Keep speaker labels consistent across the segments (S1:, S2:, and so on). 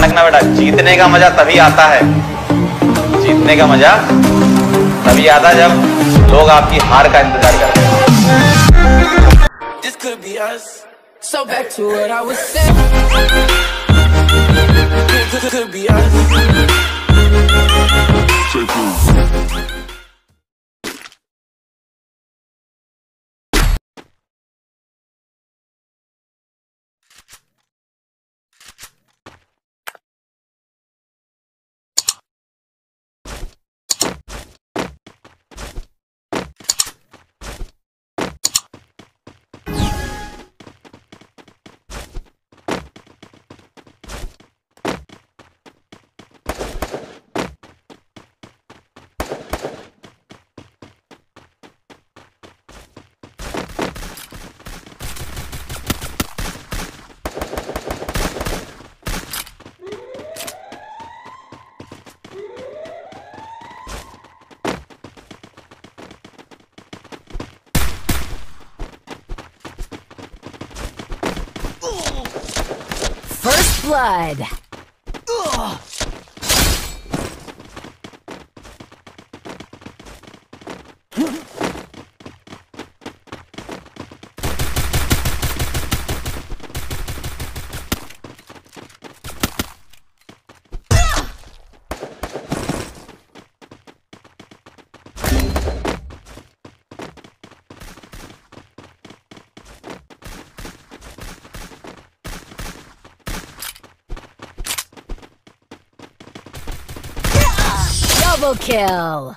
S1: कनक ना बेटा जीतने का मज़ा तभी आता है। जीतने का मज़ा तभी आता है जब लोग आपकी हार का इंतज़ार करते हैं।
S2: Blood. Double kill.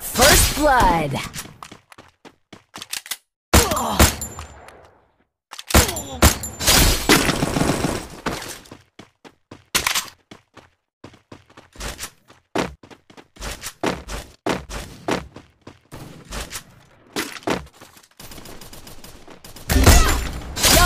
S2: First blood.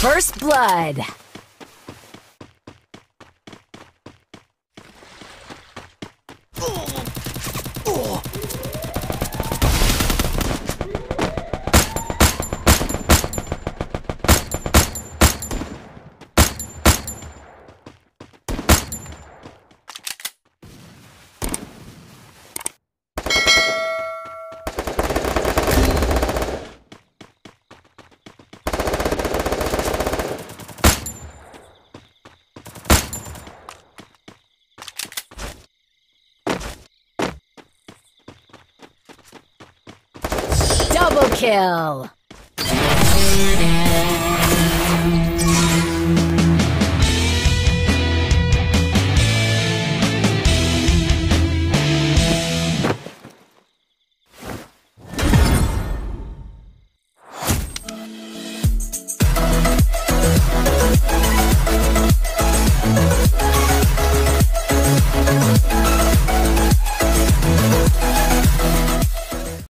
S2: First blood. Kill.